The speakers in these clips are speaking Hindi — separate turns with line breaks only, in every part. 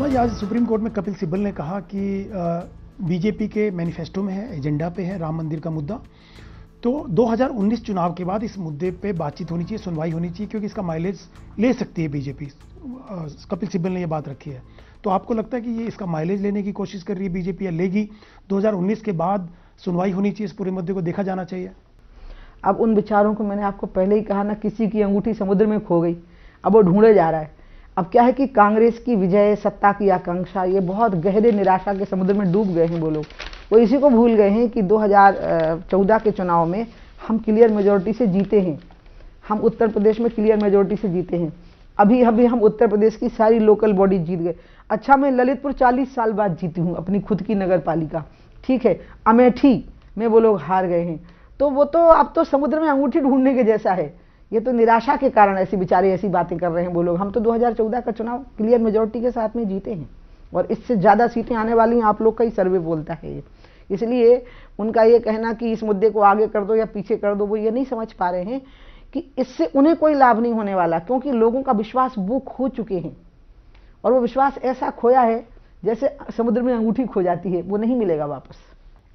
सुषमा आज सुप्रीम कोर्ट में कपिल सिब्बल ने कहा कि बीजेपी के मैनिफेस्टो में है एजेंडा पे है, राम मंदिर का मुद्दा। तो 2019 चुनाव के बाद इस मुद्दे पे बातचीत होनी चाहिए, सुनवाई होनी चाहिए, क्योंकि इसका माइलेज ले सकती है बीजेपी। कपिल सिब्बल ने ये बात रखी है। तो आपको लगता है कि ये इसका माइलेज लेने की कोशिश कर रही है बीजेपी या लेगी? 2019 के बाद सुनवाई होनी चाहिए इस पूरे मुद्दे को, देखा जाना चाहिए।
अब उन विचारों को मैंने आपको पहले ही कहा ना, किसी की अंगूठी समुद्र में खो गई। अब वो ढूंढे जा रहा है। अब क्या है कि कांग्रेस की विजय, सत्ता की आकांक्षा, ये बहुत गहरे निराशा के समुद्र में डूब गए हैं वो लोग। वो इसी को भूल गए हैं कि 2014 के चुनाव में हम क्लियर मेजोरिटी से जीते हैं। हम उत्तर प्रदेश में क्लियर मेजोरिटी से जीते हैं। अभी अभी हम उत्तर प्रदेश की सारी लोकल बॉडी जीत गए। अच्छा मैं ललितपुर 40 साल बाद जीती हूँ अपनी खुद की नगर पालिका ठीक है, अमेठी में वो लोग हार गए हैं। तो वो तो अब तो समुद्र में अंगूठी ढूँढने के जैसा है। ये तो निराशा के कारण ऐसी बेचारे ऐसी बातें कर रहे हैं वो लोग। हम तो 2014 का चुनाव क्लियर मेजोरिटी के साथ में जीते हैं। और इससे ज़्यादा सीटें आने वाली हैं, आप लोग का ही सर्वे बोलता है ये। इसलिए उनका ये कहना कि इस मुद्दे को आगे कर दो या पीछे कर दो, वो ये नहीं समझ पा रहे हैं कि इससे उन्हें कोई लाभ नहीं होने वाला, क्योंकि लोगों का विश्वास वो खो चुके हैं। और वो विश्वास ऐसा खोया है जैसे समुद्र में अंगूठी खो जाती है, वो नहीं मिलेगा वापस।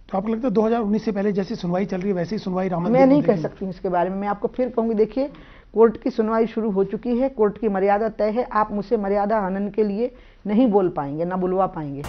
तो आपको लगता है 2019 से पहले जैसी सुनवाई चल रही है वैसी सुनवाई राम
मैं नहीं कह सकती हूँ इसके बारे में मैं आपको फिर कहूँगी देखिए कोर्ट की सुनवाई शुरू हो चुकी है कोर्ट की मर्यादा तय है आप मुझसे मर्यादा आनंद के लिए नहीं बोल पाएँगे ना बुलवा पाएँगे।